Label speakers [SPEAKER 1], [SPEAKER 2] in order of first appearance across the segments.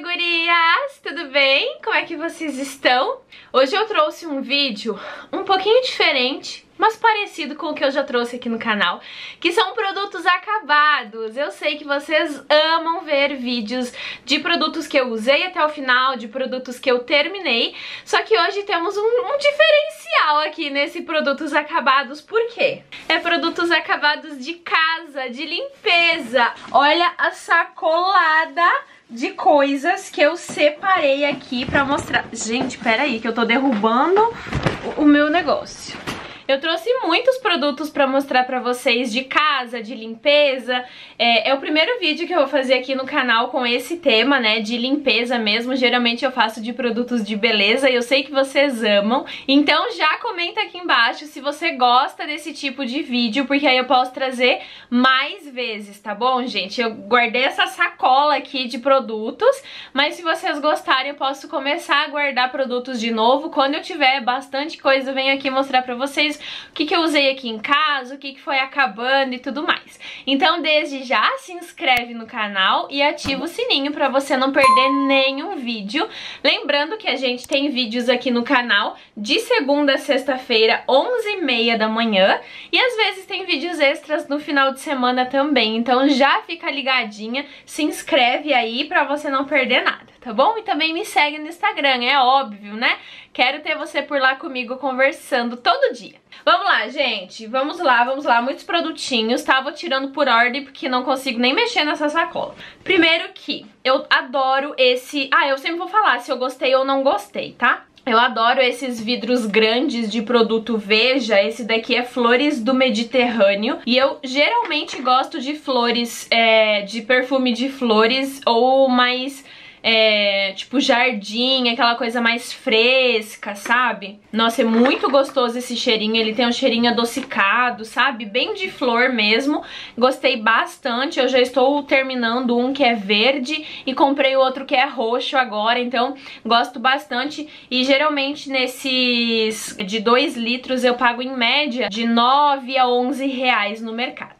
[SPEAKER 1] Oi, gurias! Tudo bem? Como é que vocês estão? Hoje eu trouxe um vídeo um pouquinho diferente, mas parecido com o que eu já trouxe aqui no canal, que são produtos acabados. Eu sei que vocês amam ver vídeos de produtos que eu usei até o final, de produtos que eu terminei, só que hoje temos um, um diferencial aqui nesse produtos acabados, por quê? É produtos acabados de casa, de limpeza. Olha a sacolada de coisas que eu separei aqui pra mostrar. Gente, peraí que eu tô derrubando o meu negócio. Eu trouxe muitos produtos pra mostrar pra vocês de casa, de limpeza. É, é, o primeiro vídeo que eu vou fazer aqui no canal com esse tema, né, de limpeza mesmo. Geralmente eu faço de produtos de beleza e eu sei que vocês amam. Então já comenta aqui embaixo se você gosta desse tipo de vídeo, porque aí eu posso trazer mais vezes, tá bom, gente? Eu guardei essa sacola aqui de produtos, mas se vocês gostarem eu posso começar a guardar produtos de novo. Quando eu tiver bastante coisa, eu venho aqui mostrar pra vocês o que, que eu usei aqui em casa, o que, que foi acabando e tudo mais. Então, desde já, se inscreve no canal e ativa o sininho para você não perder nenhum vídeo. Lembrando que a gente tem vídeos aqui no canal de segunda a sexta-feira, 11h30 da manhã. E às vezes tem vídeos extras no final de semana também. Então já fica ligadinha, se inscreve aí para você não perder nada tá bom? E também me segue no Instagram, é óbvio, né? Quero ter você por lá comigo conversando todo dia. Vamos lá, gente, vamos lá, vamos lá, muitos produtinhos, tá? Vou tirando por ordem porque não consigo nem mexer nessa sacola. Primeiro que eu adoro esse... Ah, eu sempre vou falar se eu gostei ou não gostei, tá? Eu adoro esses vidros grandes de produto Veja, esse daqui é Flores do Mediterrâneo e eu geralmente gosto de flores, é, de perfume de flores ou mais é, tipo jardim, aquela coisa mais fresca, sabe? Nossa, é muito gostoso esse cheirinho, ele tem um cheirinho adocicado, sabe? Bem de flor mesmo, gostei bastante, eu já estou terminando um que é verde e comprei o outro que é roxo agora, então gosto bastante e geralmente nesses de 2 litros eu pago em média de 9 a 11 reais no mercado.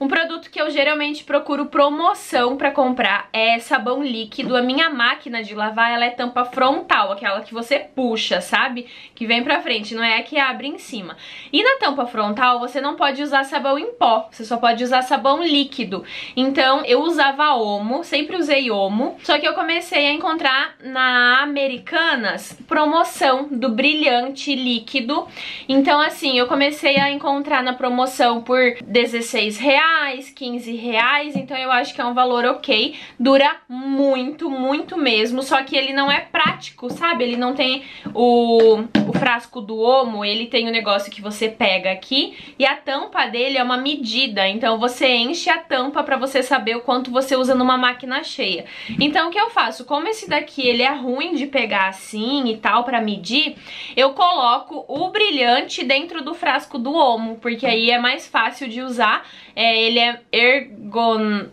[SPEAKER 1] Um produto que eu geralmente procuro promoção pra comprar é sabão líquido. A minha máquina de lavar, ela é tampa frontal, aquela que você puxa, sabe? Que vem pra frente, não é a que abre em cima. E na tampa frontal, você não pode usar sabão em pó, você só pode usar sabão líquido. Então, eu usava Omo, sempre usei Omo, só que eu comecei a encontrar na Americanas promoção do brilhante líquido. Então, assim, eu comecei a encontrar na promoção por 16 reais, reais, 15 reais, então eu acho que é um valor ok. Dura muito, muito mesmo, só que ele não é prático, sabe? Ele não tem o, o frasco do Omo, ele tem o um negócio que você pega aqui e a tampa dele é uma medida, então você enche a tampa pra você saber o quanto você usa numa máquina cheia. Então o que eu faço? Como esse daqui ele é ruim de pegar assim e tal pra medir, eu coloco o brilhante dentro do frasco do Omo, porque aí é mais fácil de usar é, ele é ergon...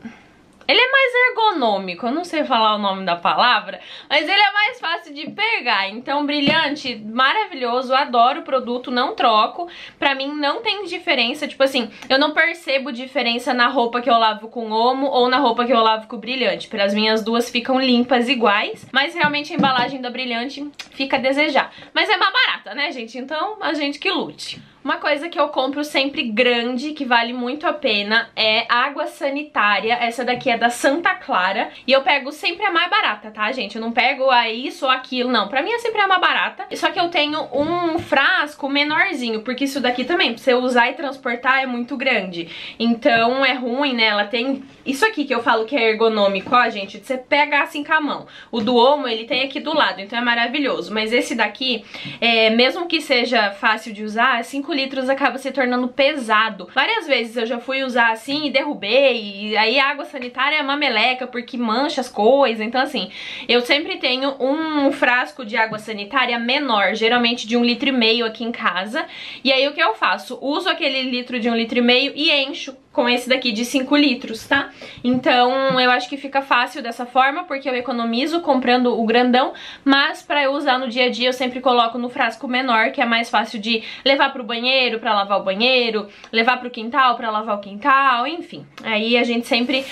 [SPEAKER 1] Ele é mais ergonômico, eu não sei falar o nome da palavra, mas ele é mais fácil de pegar. Então, brilhante, maravilhoso, adoro o produto, não troco. Pra mim não tem diferença, tipo assim, eu não percebo diferença na roupa que eu lavo com Omo ou na roupa que eu lavo com brilhante. Para as minhas duas ficam limpas iguais, mas realmente a embalagem da brilhante fica a desejar. Mas é mais barata, né, gente? Então, a gente que lute. Uma coisa que eu compro sempre grande, que vale muito a pena, é água sanitária. Essa daqui é da Santa Clara. E eu pego sempre a mais barata, tá, gente? Eu não pego a isso ou aquilo, não. Pra mim é sempre a mais barata. Só que eu tenho um frasco menorzinho, porque isso daqui também, pra você usar e transportar, é muito grande. Então é ruim, né? Ela tem isso aqui que eu falo que é ergonômico, ó, gente, você pegar assim com a mão. O do Omo, ele tem aqui do lado, então é maravilhoso. Mas esse daqui, é, mesmo que seja fácil de usar, 5 litros acaba se tornando pesado. Várias vezes eu já fui usar assim e derrubei, e aí água sanitária é uma meleca porque mancha as coisas. Então assim, eu sempre tenho um frasco de água sanitária menor, geralmente de um litro e meio aqui em casa. E aí o que eu faço? Uso aquele litro de um litro e meio e encho com esse daqui de 5 litros, tá? Então eu acho que fica fácil dessa forma, porque eu economizo comprando o grandão, mas pra eu usar no dia a dia eu sempre coloco no frasco menor, que é mais fácil de levar pro banheiro pra lavar o banheiro, levar pro quintal pra lavar o quintal, enfim. Aí a gente sempre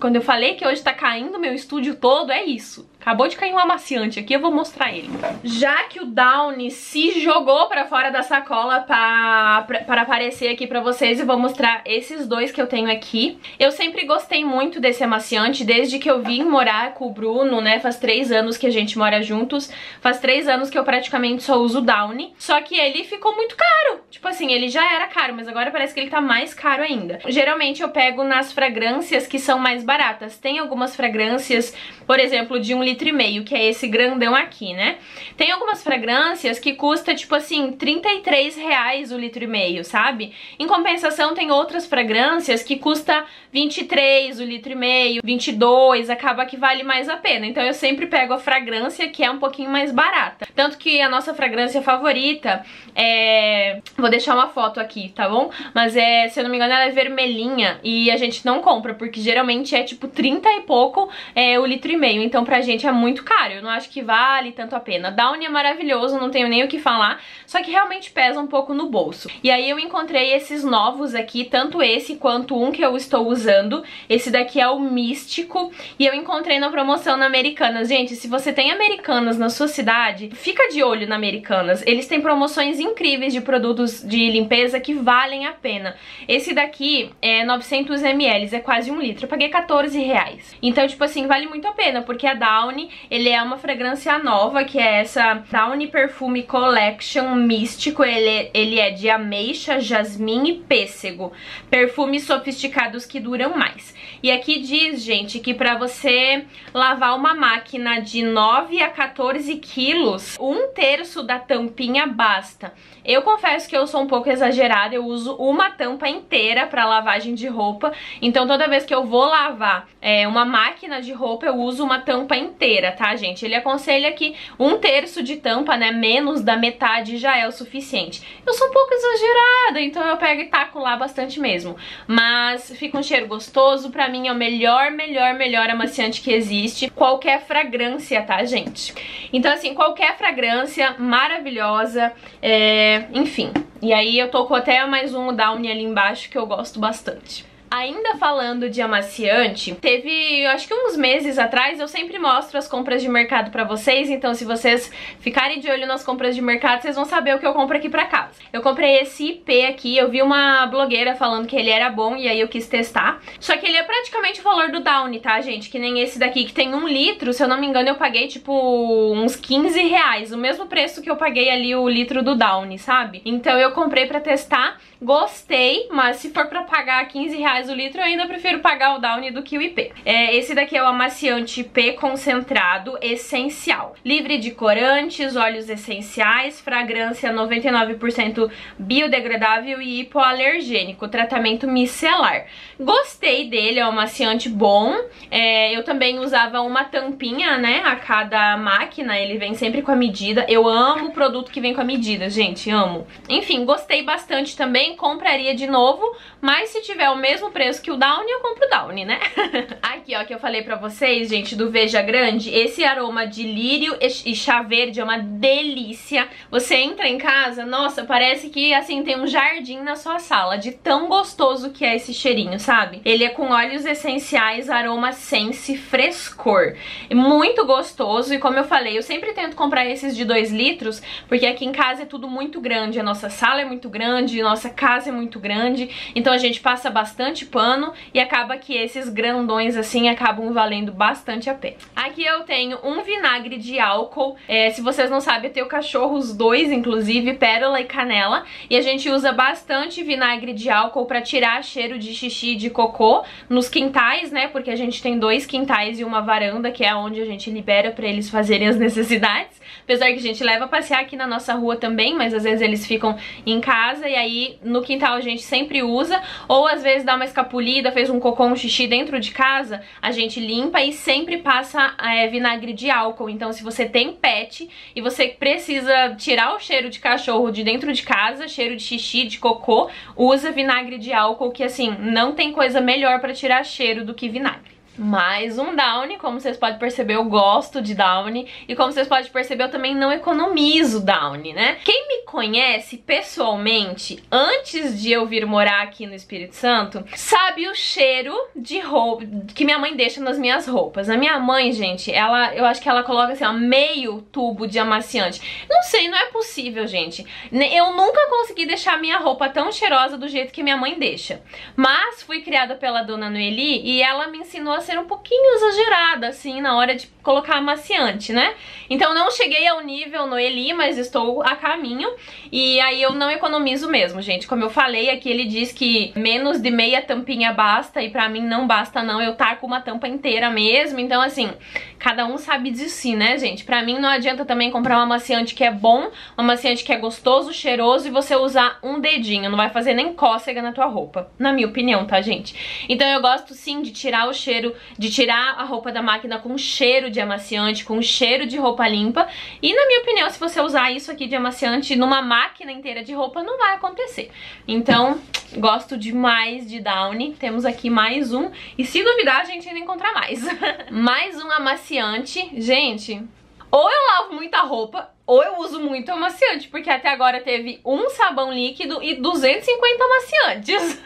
[SPEAKER 1] Quando eu falei que hoje tá caindo meu estúdio todo, é isso. Acabou de cair um amaciante aqui, eu vou mostrar ele. Já que o Downy se jogou pra fora da sacola pra, pra, para aparecer aqui pra vocês, eu vou mostrar esses dois que eu tenho aqui. Eu sempre gostei muito desse amaciante, desde que eu vim morar com o Bruno, né? Faz três anos que a gente mora juntos. Faz três anos que eu praticamente só uso Downy. Só que ele ficou muito caro. Tipo assim, ele já era caro, mas agora parece que ele tá mais caro ainda. Geralmente eu pego nas fragrâncias que são mais baratas. Tem algumas fragrâncias, por exemplo, de um litro litro e meio, que é esse grandão aqui, né? Tem algumas fragrâncias que custa, tipo assim, 33 reais o litro e meio, sabe? Em compensação, tem outras fragrâncias que custa 23 o litro e meio, 22, acaba que vale mais a pena. Então eu sempre pego a fragrância que é um pouquinho mais barata. Tanto que a nossa fragrância favorita é... Vou deixar uma foto aqui, tá bom? Mas é, se eu não me engano, ela é vermelhinha e a gente não compra, porque geralmente é tipo 30 e pouco é, o litro e meio. Então pra gente é muito caro, eu não acho que vale tanto a pena. Downy é maravilhoso, não tenho nem o que falar, só que realmente pesa um pouco no bolso. E aí eu encontrei esses novos aqui, tanto esse quanto um que eu estou usando. Esse daqui é o Místico e eu encontrei na promoção na Americanas. Gente, se você tem Americanas na sua cidade, fica de olho na Americanas. Eles têm promoções incríveis de produtos de limpeza que valem a pena. Esse daqui é 900ml, é quase um litro. Eu paguei 14 reais. Então, tipo assim, vale muito a pena, porque a Downy Downy, ele é uma fragrância nova, que é essa Downy Perfume Collection Místico, ele, ele é de ameixa, jasmim e pêssego, perfumes sofisticados que duram mais. E aqui diz, gente, que pra você lavar uma máquina de 9 a 14 quilos, um terço da tampinha basta. Eu confesso que eu sou um pouco exagerada, eu uso uma tampa inteira pra lavagem de roupa, então toda vez que eu vou lavar é, uma máquina de roupa, eu uso uma tampa inteira, tá, gente? Ele aconselha que um terço de tampa, né, menos da metade já é o suficiente. Eu sou um pouco exagerada, então eu pego e taco lá bastante mesmo. Mas fica um cheiro gostoso, pra mim é o melhor, melhor, melhor amaciante que existe. Qualquer fragrância, tá, gente? Então, assim, qualquer fragrância maravilhosa, é... enfim. E aí eu tô com até mais um Downy ali embaixo que eu gosto bastante. Ainda falando de amaciante, teve, acho que uns meses atrás, eu sempre mostro as compras de mercado pra vocês, então se vocês ficarem de olho nas compras de mercado, vocês vão saber o que eu compro aqui pra casa. Eu comprei esse IP aqui, eu vi uma blogueira falando que ele era bom e aí eu quis testar. Só que ele é praticamente o valor do Downy, tá, gente? Que nem esse daqui que tem um litro, se eu não me engano eu paguei tipo uns 15 reais, o mesmo preço que eu paguei ali o litro do Downy, sabe? Então eu comprei pra testar, gostei, mas se for pra pagar 15 reais o litro, eu ainda prefiro pagar o Downy do que o IP. É, esse daqui é o amaciante IP concentrado essencial. Livre de corantes, óleos essenciais, fragrância 99% biodegradável e hipoalergênico, tratamento micelar. Gostei dele, é um amaciante bom. É, eu também usava uma tampinha, né, a cada máquina, ele vem sempre com a medida. Eu amo o produto que vem com a medida, gente, amo. Enfim, gostei bastante também, compraria de novo, mas se tiver o mesmo preço que o Downy, eu compro o Downy, né? Aqui, ó, que eu falei pra vocês, gente, do Veja Grande, esse aroma de lírio e chá verde é uma delícia. Você entra em casa, nossa, parece que, assim, tem um jardim na sua sala, de tão gostoso que é esse cheirinho, sabe? Ele é com óleos essenciais, aroma sense, frescor. Muito gostoso e, como eu falei, eu sempre tento comprar esses de 2 litros, porque aqui em casa é tudo muito grande, a nossa sala é muito grande, nossa casa é muito grande, então a gente passa bastante pano e acaba que esses grandões assim acabam valendo bastante a pena. Aqui eu tenho um vinagre de álcool, é, se vocês não sabem eu tenho cachorros dois inclusive, pérola e canela, e a gente usa bastante vinagre de álcool pra tirar cheiro de xixi e de cocô nos quintais, né, porque a gente tem dois quintais e uma varanda que é onde a gente libera pra eles fazerem as necessidades, apesar que a gente leva passear aqui na nossa rua também, mas às vezes eles ficam em casa e aí no quintal a gente sempre usa, ou às vezes dá uma escapulida, fez um cocô, um xixi dentro de casa, a gente limpa e sempre passa é, vinagre de álcool. Então se você tem pet e você precisa tirar o cheiro de cachorro de dentro de casa, cheiro de xixi, de cocô, usa vinagre de álcool que assim, não tem coisa melhor pra tirar cheiro do que vinagre. Mais um Downy, como vocês podem perceber eu gosto de Downy e como vocês podem perceber eu também não economizo Downy, né? Quem me conhece pessoalmente, antes de eu vir morar aqui no Espírito Santo, sabe o cheiro de roupa que minha mãe deixa nas minhas roupas. A minha mãe, gente, ela, eu acho que ela coloca assim, ó, meio tubo de amaciante. Não sei, não é possível, gente. Eu nunca consegui deixar minha roupa tão cheirosa do jeito que minha mãe deixa. Mas fui criada pela dona Noeli e ela me ensinou a ser um pouquinho exagerada, assim, na hora de colocar amaciante, né? Então não cheguei ao nível Noeli, mas estou a caminho. E aí eu não economizo mesmo, gente. Como eu falei, aqui ele diz que menos de meia tampinha basta, e pra mim não basta não, eu taco uma tampa inteira mesmo. Então assim, cada um sabe de si, né, gente? Pra mim não adianta também comprar um amaciante que é bom, um amaciante que é gostoso, cheiroso, e você usar um dedinho. Não vai fazer nem cócega na tua roupa, na minha opinião, tá, gente? Então eu gosto sim de tirar o cheiro, de tirar a roupa da máquina com cheiro de amaciante, com cheiro de roupa limpa. E na minha opinião, se você usar isso aqui de amaciante numa máquina inteira de roupa, não vai acontecer. Então, gosto demais de Downy. Temos aqui mais um. E se duvidar, a gente ainda encontra mais. mais um amaciante. Gente, ou eu lavo muita roupa, ou eu uso muito amaciante, porque até agora teve um sabão líquido e 250 amaciantes.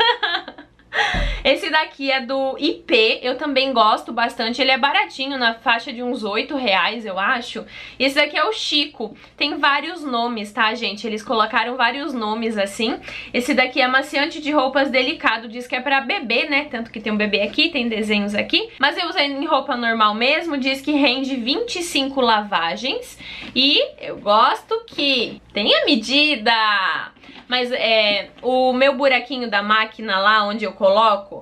[SPEAKER 1] Esse daqui é do IP, eu também gosto bastante, ele é baratinho, na faixa de uns 8 reais, eu acho. Esse daqui é o Chico, tem vários nomes, tá, gente? Eles colocaram vários nomes assim. Esse daqui é maciante de roupas delicado, diz que é pra bebê, né? Tanto que tem um bebê aqui, tem desenhos aqui. Mas eu usei em roupa normal mesmo, diz que rende 25 lavagens. E eu gosto que tenha medida... Mas é, o meu buraquinho da máquina lá onde eu coloco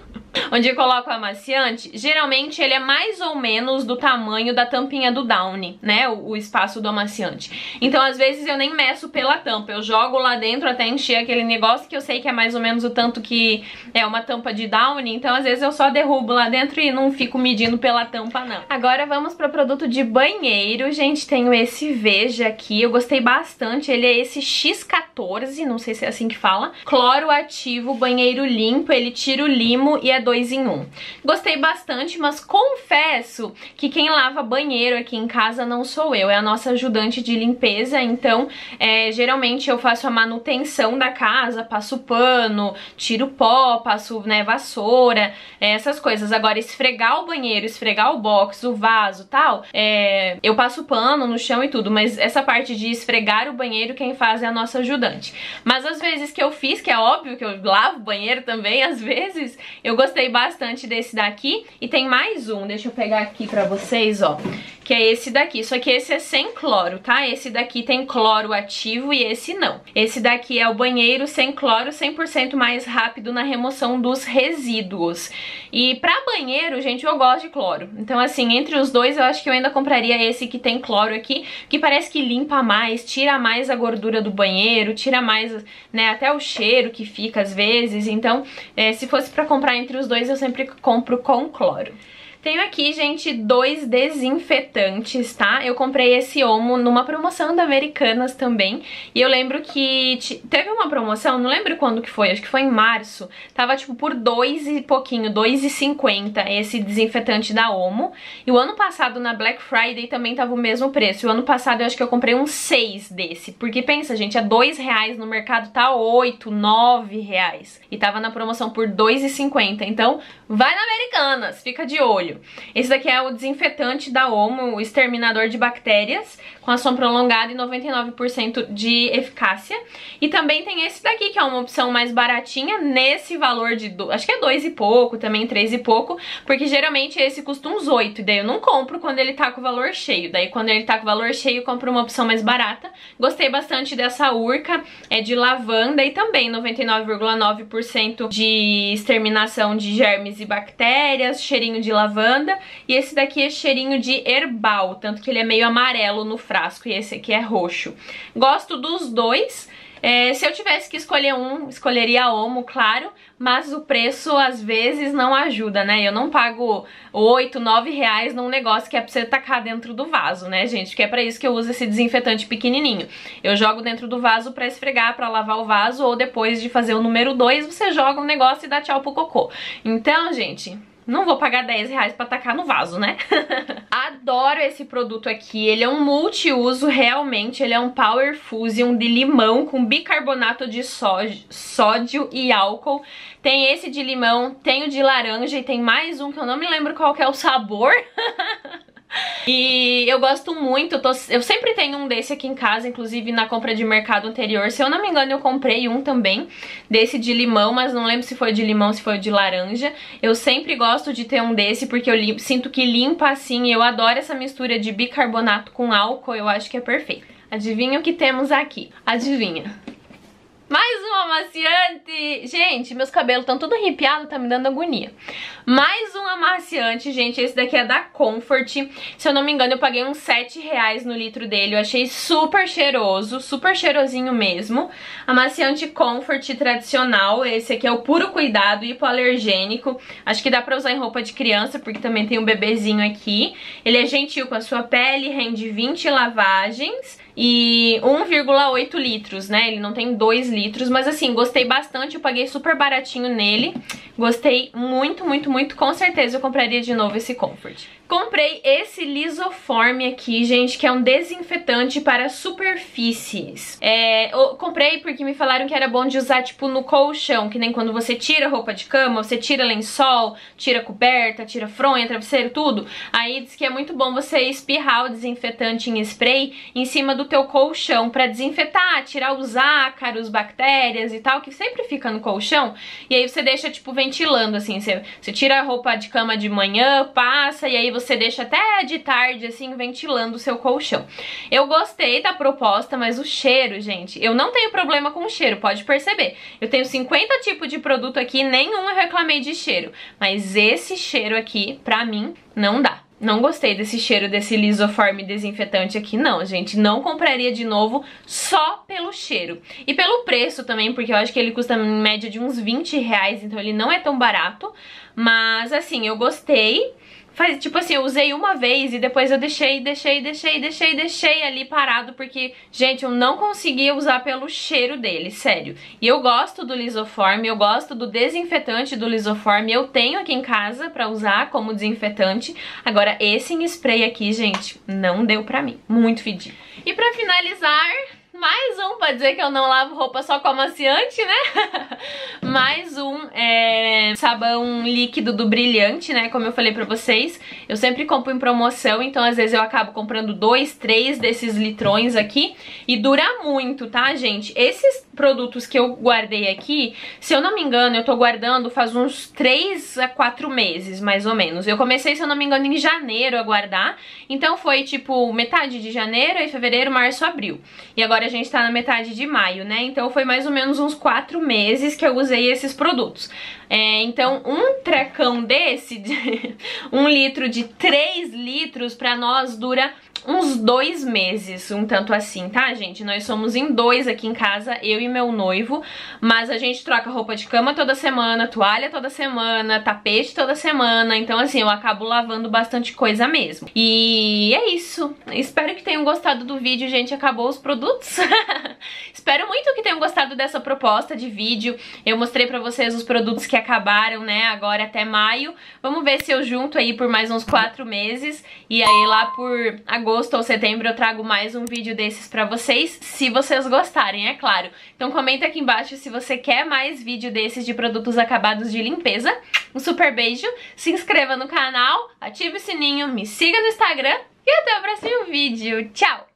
[SPEAKER 1] onde eu coloco o amaciante, geralmente ele é mais ou menos do tamanho da tampinha do Downy, né? O, o, espaço do amaciante. Então, às vezes, eu nem meço pela tampa. Eu jogo lá dentro até encher aquele negócio que eu sei que é mais ou menos o tanto que é uma tampa de Downy. Então, às vezes, eu só derrubo lá dentro e não fico medindo pela tampa, não. Agora, vamos para o produto de banheiro. Gente, tenho esse Veja aqui. Eu gostei bastante. Ele é esse X14, não sei se é assim que fala. Cloro ativo, banheiro limpo. Ele tira o limo e é dois em um. Gostei bastante, mas confesso que quem lava banheiro aqui em casa não sou eu, é a nossa ajudante de limpeza, então é, geralmente eu faço a manutenção da casa, passo pano, tiro pó, passo né, vassoura, é, essas coisas. Agora, esfregar o banheiro, esfregar o box, o vaso tal, é, eu passo pano no chão e tudo, mas essa parte de esfregar o banheiro, quem faz é a nossa ajudante. Mas às vezes que eu fiz, que é óbvio que eu lavo o banheiro também, às vezes, eu gostei gostei bastante desse daqui. E tem mais um, deixa eu pegar aqui pra vocês, ó. Que é esse daqui, só que esse é sem cloro, tá? Esse daqui tem cloro ativo e esse não. Esse daqui é o banheiro sem cloro, 100% mais rápido na remoção dos resíduos. E pra banheiro, gente, eu gosto de cloro. Então, assim, entre os dois, eu acho que eu ainda compraria esse que tem cloro aqui, que parece que limpa mais, tira mais a gordura do banheiro, tira mais, né, até o cheiro que fica às vezes. Então, é, se fosse pra comprar entre os dois, eu sempre compro com cloro. Tenho aqui, gente, dois desinfetantes, tá? Eu comprei esse Omo numa promoção da Americanas também. E eu lembro que teve uma promoção, não lembro quando que foi, acho que foi em março. Tava, tipo, por dois e pouquinho, dois e cinquenta esse desinfetante da Omo. E o ano passado, na Black Friday, também tava o mesmo preço. E o ano passado eu acho que eu comprei um seis desse. Porque pensa, gente, é dois reais, no mercado tá oito, nove reais. E tava na promoção por dois e cinquenta. Então, vai na Americanas, fica de olho. Esse daqui é o desinfetante da Omo, o exterminador de bactérias, com ação prolongada e 99% de eficácia. E também tem esse daqui, que é uma opção mais baratinha, nesse valor de, do, acho que é dois e pouco, também três e pouco, porque geralmente esse custa uns 8, daí eu não compro quando ele tá com o valor cheio. Daí quando ele tá com o valor cheio, eu compro uma opção mais barata. Gostei bastante dessa urca, é de lavanda e também 99,9% de exterminação de germes e bactérias, cheirinho de lavanda lavanda e esse daqui é cheirinho de herbal, tanto que ele é meio amarelo no frasco e esse aqui é roxo. Gosto dos dois, é, se eu tivesse que escolher um, escolheria Omo, claro, mas o preço às vezes não ajuda, né? Eu não pago 8, 9 reais num negócio que é pra você tacar dentro do vaso, né, gente? Que é pra isso que eu uso esse desinfetante pequenininho. Eu jogo dentro do vaso pra esfregar, pra lavar o vaso, ou depois de fazer o número 2, você joga um negócio e dá tchau pro cocô. Então, gente, não vou pagar 10 reais pra tacar no vaso, né? Adoro esse produto aqui, ele é um multiuso realmente, ele é um Power Fusion de limão com bicarbonato de sódio e álcool. Tem esse de limão, tem o de laranja e tem mais um que eu não me lembro qual é o sabor. E eu gosto muito, eu, tô, eu, sempre tenho um desse aqui em casa, inclusive na compra de mercado anterior. Se eu não me engano, eu comprei um também, desse de limão, mas não lembro se foi de limão, se foi de laranja. Eu sempre gosto de ter um desse, porque eu sinto que limpa assim, eu adoro essa mistura de bicarbonato com álcool, eu acho que é perfeito. Adivinha o que temos aqui? Adivinha? Mais um amaciante! Gente, meus cabelos estão tudo arrepiados, tá me dando agonia. Mais um amaciante, gente, esse daqui é da Comfort. Se eu não me engano, eu paguei uns 7 reais no litro dele. Eu achei super cheiroso, super cheirosinho mesmo. Amaciante Comfort tradicional, esse aqui é o puro cuidado hipoalergênico. Acho que dá pra usar em roupa de criança, porque também tem um bebezinho aqui. Ele é gentil com a sua pele, rende 20 lavagens e 1,8 litros, né? Ele não tem 2 litros, mas assim, gostei bastante, eu paguei super baratinho nele. Gostei muito, muito, muito. Com certeza eu compraria de novo esse Comfort. Comprei esse Lisoform aqui, gente, que é um desinfetante para superfícies. É, comprei porque me falaram que era bom de usar, tipo, no colchão, que nem quando você tira roupa de cama, você tira lençol, tira coberta, tira fronha, travesseiro, tudo. Aí diz que é muito bom você espirrar o desinfetante em spray em cima do teu colchão para desinfetar, tirar os ácaros, bactérias e tal, que sempre fica no colchão. E aí você deixa, tipo, ventilando, assim, você, você tira a roupa de cama de manhã, passa, e aí você você deixa até de tarde, assim, ventilando o seu colchão. Eu gostei da proposta, mas o cheiro, gente, eu não tenho problema com o cheiro, pode perceber. Eu tenho 50 tipos de produto aqui, nenhum eu reclamei de cheiro. Mas esse cheiro aqui, pra mim, não dá. Não gostei desse cheiro desse lisoforme desinfetante aqui, não, gente. Não compraria de novo só pelo cheiro. E pelo preço também, porque eu acho que ele custa em média de uns 20 reais, então ele não é tão barato. Mas, assim, eu gostei. Faz, tipo assim, eu usei uma vez e depois eu deixei, deixei, deixei, deixei, deixei ali parado porque, gente, eu não conseguia usar pelo cheiro dele, sério. E eu gosto do Lisoform, eu gosto do desinfetante do Lisoform, eu tenho aqui em casa pra usar como desinfetante. Agora, esse em spray aqui, gente, não deu pra mim. Muito fedido. E pra finalizar, mais um pra dizer que eu não lavo roupa só com amaciante, né? mais um é, sabão líquido do Brilhante, né? Como eu falei pra vocês, eu sempre compro em promoção, então às vezes eu acabo comprando dois, três desses litrões aqui e dura muito, tá, gente? Esses produtos que eu guardei aqui, se eu não me engano, eu tô guardando faz uns 3 a 4 meses, mais ou menos. Eu comecei, se eu não me engano, em janeiro a guardar, então foi tipo metade de janeiro, fevereiro, março, abril. E agora gente tá na metade de maio, né? Então foi mais ou menos uns quatro meses que eu usei esses produtos. É, então um trecão desse, de um litro de 3 litros, pra nós dura uns dois meses, um tanto assim, tá, gente? Nós somos em dois aqui em casa, eu e meu noivo, mas a gente troca roupa de cama toda semana, toalha toda semana, tapete toda semana, então assim, eu acabo lavando bastante coisa mesmo. E é isso. Espero que tenham gostado do vídeo, gente. Acabou os produtos. Espero muito que tenham gostado dessa proposta de vídeo. Eu mostrei pra vocês os produtos que acabaram, né, agora até maio. Vamos ver se eu junto aí por mais uns quatro meses. E aí lá por agosto ou setembro eu trago mais um vídeo desses pra vocês, se vocês gostarem, é claro. Então comenta aqui embaixo se você quer mais vídeo desses de produtos acabados de limpeza. Um super beijo, se inscreva no canal, ative o sininho, me siga no Instagram e até o próximo vídeo. Tchau!